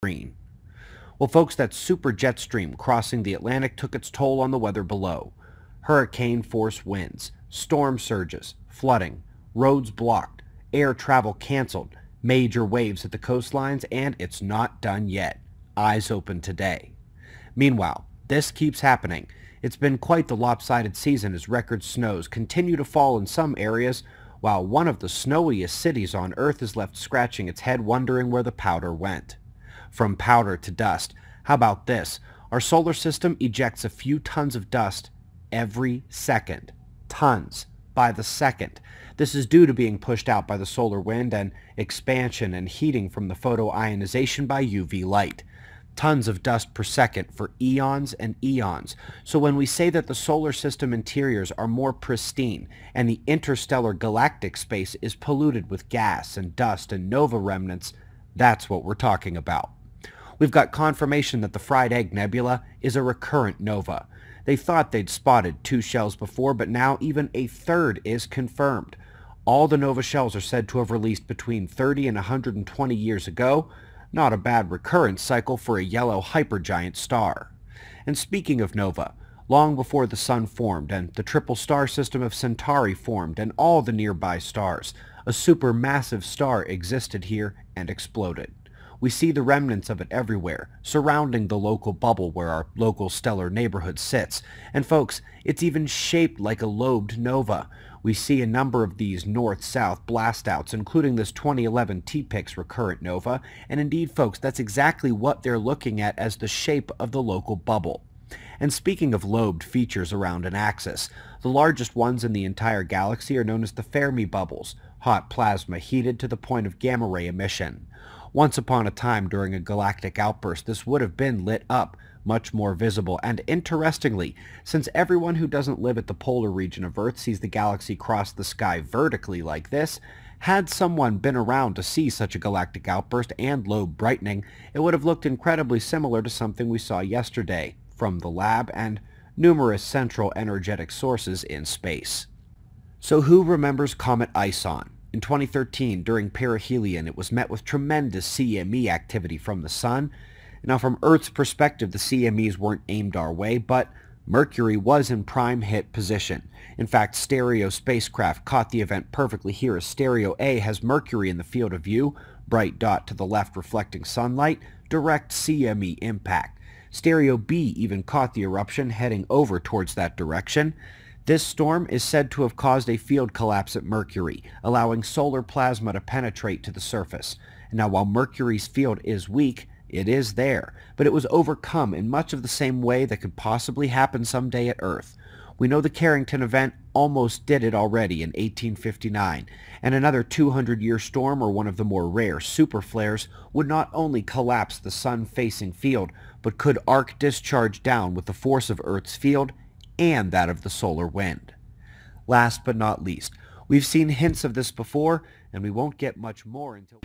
green. Well, folks, that super jet stream crossing the Atlantic took its toll on the weather below. Hurricane force winds, storm surges, flooding, roads blocked, air travel canceled, major waves at the coastlines, and it's not done yet. Eyes open today. Meanwhile, this keeps happening. It's been quite the lopsided season as record snows continue to fall in some areas, while one of the snowiest cities on Earth is left scratching its head wondering where the powder went. From powder to dust, how about this? Our solar system ejects a few tons of dust every second. Tons by the second. This is due to being pushed out by the solar wind and expansion and heating from the photoionization by UV light tons of dust per second for eons and eons. So when we say that the solar system interiors are more pristine and the interstellar galactic space is polluted with gas and dust and nova remnants, that's what we're talking about. We've got confirmation that the Fried Egg Nebula is a recurrent nova. They thought they'd spotted two shells before, but now even a third is confirmed. All the nova shells are said to have released between 30 and 120 years ago, not a bad recurrence cycle for a yellow hypergiant star. And speaking of nova, long before the Sun formed and the triple star system of Centauri formed and all the nearby stars, a supermassive star existed here and exploded. We see the remnants of it everywhere, surrounding the local bubble where our local stellar neighborhood sits. And folks, it's even shaped like a lobed nova. We see a number of these north-south blastouts, including this 2011 T Pyx recurrent nova, and indeed, folks, that's exactly what they're looking at as the shape of the local bubble. And speaking of lobed features around an axis, the largest ones in the entire galaxy are known as the Fermi bubbles, hot plasma heated to the point of gamma ray emission. Once upon a time during a galactic outburst, this would have been lit up, much more visible, and interestingly, since everyone who doesn't live at the polar region of Earth sees the galaxy cross the sky vertically like this, had someone been around to see such a galactic outburst and lobe brightening, it would have looked incredibly similar to something we saw yesterday from the lab and numerous central energetic sources in space. So who remembers Comet ISON? In 2013, during perihelion, it was met with tremendous CME activity from the Sun. Now, from Earth's perspective, the CMEs weren't aimed our way, but Mercury was in prime hit position. In fact, Stereo spacecraft caught the event perfectly here as Stereo A has Mercury in the field of view, bright dot to the left reflecting sunlight, direct CME impact. Stereo B even caught the eruption heading over towards that direction. This storm is said to have caused a field collapse at Mercury, allowing solar plasma to penetrate to the surface. Now, while Mercury's field is weak, it is there, but it was overcome in much of the same way that could possibly happen someday at Earth. We know the Carrington event almost did it already in 1859, and another 200-year storm or one of the more rare super flares would not only collapse the sun-facing field, but could arc discharge down with the force of Earth's field and that of the solar wind. Last but not least, we've seen hints of this before, and we won't get much more until...